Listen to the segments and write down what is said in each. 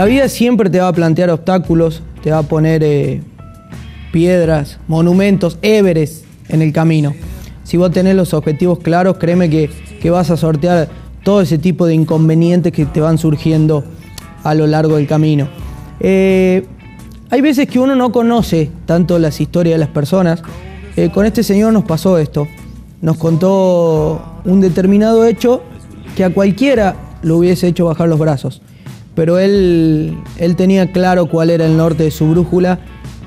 La vida siempre te va a plantear obstáculos, te va a poner eh, piedras, monumentos, éveres en el camino. Si vos tenés los objetivos claros, créeme que, que vas a sortear todo ese tipo de inconvenientes que te van surgiendo a lo largo del camino. Eh, hay veces que uno no conoce tanto las historias de las personas. Eh, con este señor nos pasó esto. Nos contó un determinado hecho que a cualquiera lo hubiese hecho bajar los brazos. Pero él, él tenía claro cuál era el norte de su brújula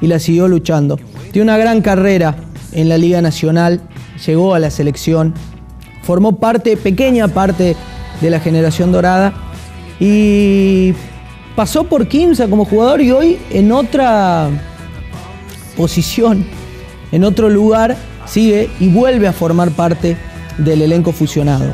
y la siguió luchando. Tiene una gran carrera en la Liga Nacional, llegó a la selección, formó parte, pequeña parte de la generación dorada y pasó por Kimsa como jugador y hoy en otra posición, en otro lugar, sigue y vuelve a formar parte del elenco fusionado.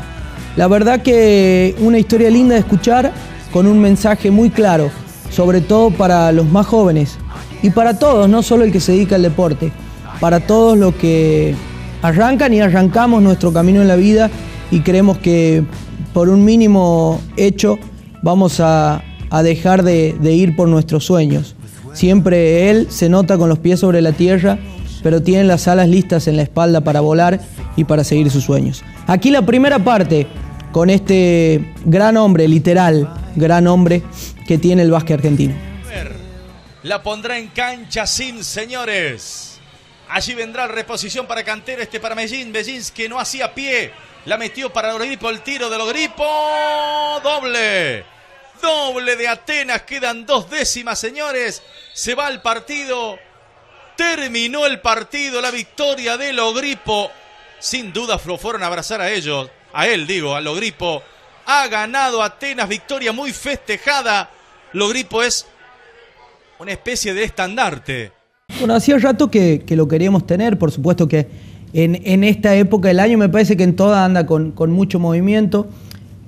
La verdad que una historia linda de escuchar con un mensaje muy claro, sobre todo para los más jóvenes y para todos, no solo el que se dedica al deporte, para todos los que arrancan y arrancamos nuestro camino en la vida y creemos que por un mínimo hecho vamos a, dejar de, de ir por nuestros sueños. Siempre él se nota con los pies sobre la tierra, pero tiene las alas listas en la espalda para volar y para seguir sus sueños. Aquí la primera parte con este gran hombre, literal, gran hombre que tiene el básquet argentino. La pondrá en cancha sin señores. Allí vendrá reposición para Cantero, este para Mellín. Mellín que no hacía pie. La metió para Logripo, el tiro de Logripo. Doble. Doble de Atenas. Quedan dos décimas, señores. Se va el partido. Terminó el partido. La victoria de Logripo. Sin duda fueron a abrazar a ellos. A él, digo, a Logripo. Ha ganado Atenas. Victoria muy festejada. Logripo es una especie de estandarte. Bueno, hacía rato que, lo queríamos tener, por supuesto que en, esta época del año me parece que en toda anda con, mucho movimiento.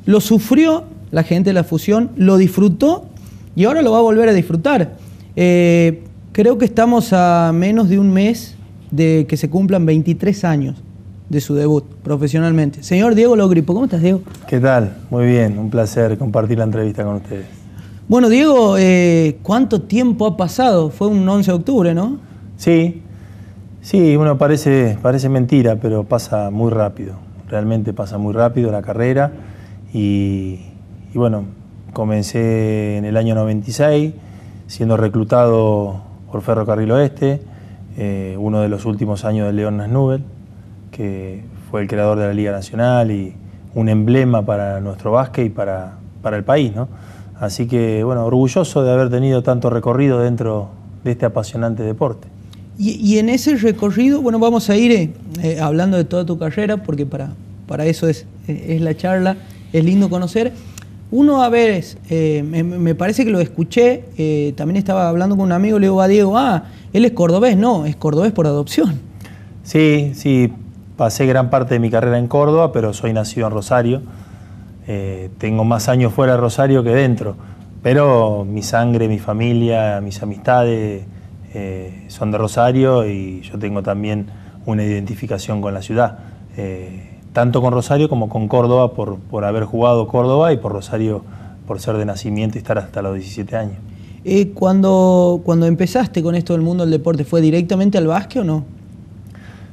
Lo sufrió la gente de la fusión, lo disfrutó y ahora lo va a volver a disfrutar. Eh, creo que estamos a menos de un mes de que se cumplan 23 años de su debut profesionalmente. Señor Diego Logripo, ¿cómo estás, Diego? ¿Qué tal? Muy bien, un placer compartir la entrevista con ustedes. Bueno, Diego, eh, ¿cuánto tiempo ha pasado? Fue un 11 de octubre, ¿no? Sí, sí, bueno, parece, parece mentira, pero pasa muy rápido. Realmente pasa muy rápido la carrera. Y, bueno, comencé en el año 96, siendo reclutado por Ferrocarril Oeste, eh, uno de los últimos años de León Nasnubel, que fue el creador de la Liga Nacional y un emblema para nuestro básquet y para, para el país, ¿no? Así que, bueno, orgulloso de haber tenido tanto recorrido dentro de este apasionante deporte. Y, en ese recorrido, bueno, vamos a ir eh, eh, hablando de toda tu carrera, porque para, para eso es, es la charla, es lindo conocer. Uno a veces, eh, me, parece que lo escuché, también estaba hablando con un amigo, le digo a Diego, ah, él es cordobés, no, es cordobés por adopción. Sí, sí, pasé gran parte de mi carrera en Córdoba, pero soy nacido en Rosario eh, tengo más años fuera de Rosario que dentro, pero mi sangre, mi familia, mis amistades eh, son de Rosario y yo tengo también una identificación con la ciudad, eh, tanto con Rosario como con Córdoba por, por, haber jugado Córdoba y por Rosario por ser de nacimiento y estar hasta los 17 años. cuando, cuando empezaste con esto del mundo del deporte, ¿fue directamente al básquet o no?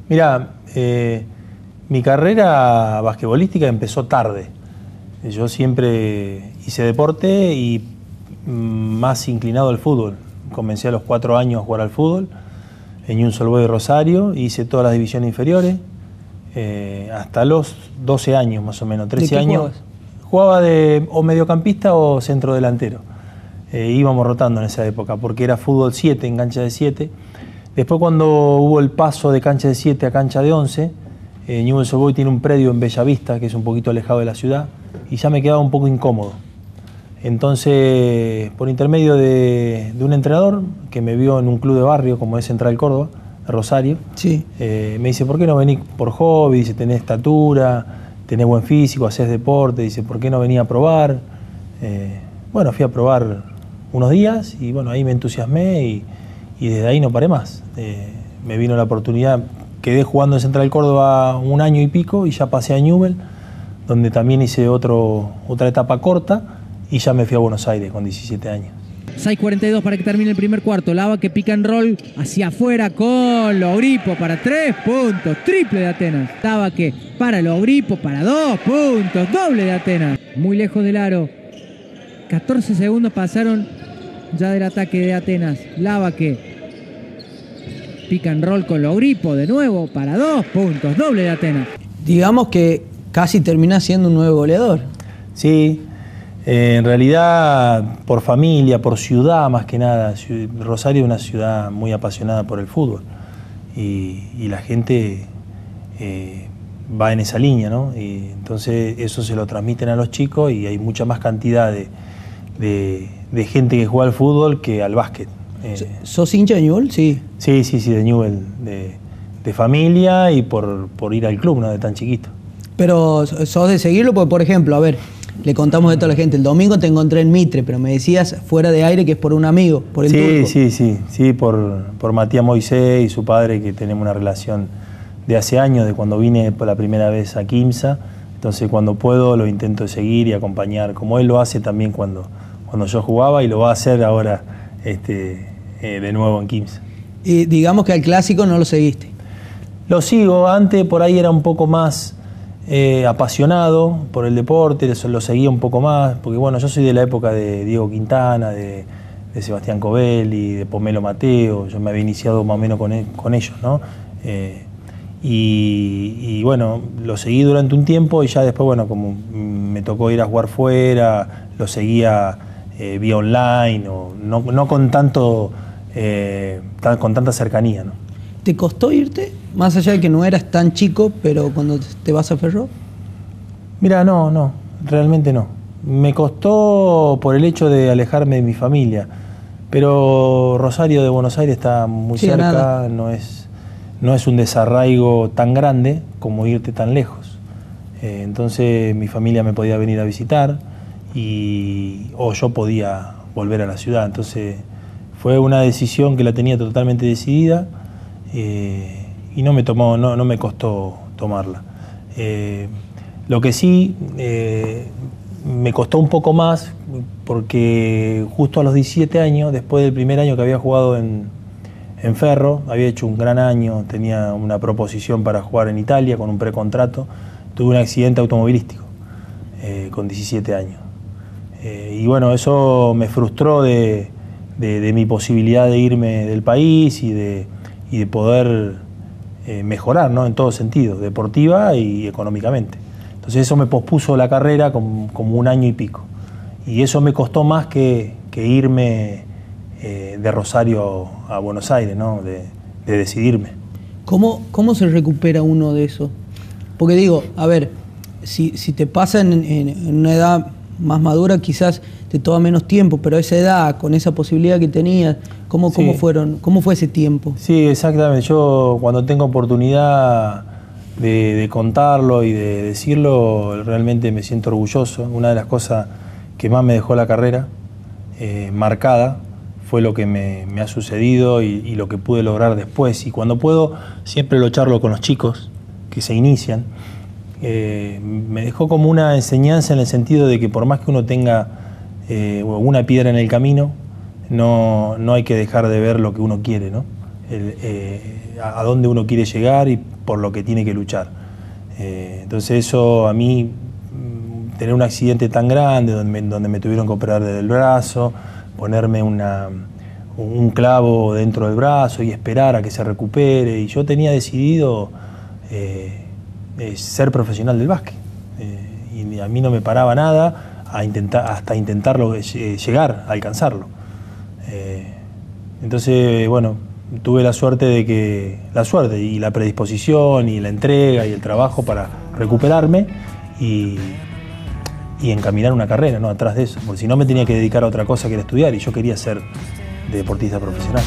Mira, mi carrera basquetbolística empezó tarde. Yo siempre hice deporte y más inclinado al fútbol. Comencé a los cuatro años a jugar al fútbol en un Boy de Rosario, hice todas las divisiones inferiores, eh, hasta los 12 años más o menos, 13 años. Jugaba de o mediocampista o centro delantero. Eh, íbamos rotando en esa época, porque era fútbol 7 en cancha de 7. Después cuando hubo el paso de cancha de 7 a cancha de 11, eh, Newell's tiene un predio en Bellavista, que es un poquito alejado de la ciudad, y ya me quedaba un poco incómodo. Entonces, por intermedio de, un entrenador que me vio en un club de barrio como es Central Córdoba, Rosario, sí. Eh, me dice, ¿por qué no venís por hobby? Dice, tenés estatura, tenés buen físico, haces deporte, dice, ¿por qué no venís a probar? Eh, bueno, fui a probar unos días y bueno, ahí me entusiasmé y, desde ahí no paré más. Eh, me vino la oportunidad, quedé jugando en Central Córdoba un año y pico y ya pasé a Newell donde también hice otro, otra etapa corta y ya me fui a Buenos Aires con 17 años. 6.42 para que termine el primer cuarto. Lava que pica en roll hacia afuera con Logripo para tres puntos. Triple de Atenas. Lava que para Logripo para dos puntos. Doble de Atenas. Muy lejos del aro. 14 segundos pasaron ya del ataque de Atenas. Lava que pica en roll con Logripo de nuevo para dos puntos. Doble de Atenas. Digamos que casi termina siendo un nuevo goleador. Sí, eh, en realidad, por familia, por ciudad más que nada, Rosario es una ciudad muy apasionada por el fútbol y, la gente eh, va en esa línea, ¿no? Y entonces eso se lo transmiten a los chicos y hay mucha más cantidad de, gente que juega al fútbol que al básquet. Eh, ¿Sos hincha de Newell? Sí. Sí, sí, sí, de Newell, de, familia y por, por, ir al club, ¿no? De tan chiquito. Pero sos de seguirlo, porque por ejemplo, a ver, le contamos esto a la gente. El domingo te encontré en Mitre, pero me decías fuera de aire que es por un amigo, por el Sí, sí, sí, sí, por, por Matías Moisés y su padre, que tenemos una relación de hace años, de cuando vine por la primera vez a Quimsa. Entonces, cuando puedo, lo intento seguir y acompañar, como él lo hace también cuando, cuando yo jugaba y lo va a hacer ahora este, eh, de nuevo en Quimsa. Y digamos que al clásico no lo seguiste. Lo sigo, antes por ahí era un poco más eh, apasionado por el deporte, lo seguía un poco más, porque bueno, yo soy de la época de Diego Quintana, de, Sebastián Covelli, de Pomelo Mateo, yo me había iniciado más o menos con, e, ellos, ¿no? Eh, y, bueno, lo seguí durante un tiempo y ya después, bueno, como me tocó ir a jugar fuera, lo seguía eh, vía online, o no, con tanto, con tanta cercanía, ¿no? ¿Te costó irte? Más allá de que no eras tan chico, pero cuando te vas a Ferro. Mira, no, no, realmente no. Me costó por el hecho de alejarme de mi familia. Pero Rosario de Buenos Aires está muy cerca, no es, no es un desarraigo tan grande como irte tan lejos. Eh, entonces mi familia me podía venir a visitar y, o yo podía volver a la ciudad. Entonces fue una decisión que la tenía totalmente decidida eh, y no me, tomó, no, no me costó tomarla. Eh, lo que sí eh, me costó un poco más porque justo a los 17 años, después del primer año que había jugado en, en Ferro, había hecho un gran año, tenía una proposición para jugar en Italia con un precontrato, tuve un accidente automovilístico con 17 años. Y bueno, eso me frustró de, de mi posibilidad de irme del país y de, y de poder eh, mejorar ¿no? en todo sentido, deportiva y económicamente. Entonces eso me pospuso la carrera como, un año y pico. Y eso me costó más que, irme eh, de Rosario a Buenos Aires, ¿no? de, decidirme. ¿Cómo, ¿Cómo se recupera uno de eso? Porque digo, a ver, si, si te pasa en una edad más madura, quizás te toma menos tiempo, pero a esa edad, con esa posibilidad que tenías, ¿cómo, cómo fueron, ¿cómo fue ese tiempo? Sí, exactamente. Yo cuando tengo oportunidad de, contarlo y de decirlo, realmente me siento orgulloso. Una de las cosas que más me dejó la carrera eh, marcada fue lo que me, ha sucedido y, lo que pude lograr después. Y cuando puedo, siempre lo charlo con los chicos que se inician. Eh, me dejó como una enseñanza en el sentido de que por más que uno tenga eh, una piedra en el camino, no, no, hay que dejar de ver lo que uno quiere, ¿no? Eh, a dónde uno quiere llegar y por lo que tiene que luchar. Eh, entonces eso a mí, mm, tener un accidente tan grande donde me, tuvieron que operar del brazo, ponerme una, un clavo dentro del brazo y esperar a que se recupere, y yo tenía decidido ser profesional del básquet. y a mí no me paraba nada, intentar, hasta intentarlo eh, llegar, a alcanzarlo. Eh, entonces, bueno, tuve la suerte de que, la suerte y la predisposición y la entrega y el trabajo para recuperarme y, encaminar una carrera, ¿no? Atrás de eso, porque si no me tenía que dedicar a otra cosa que era estudiar y yo quería ser deportista profesional.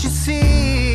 te sim.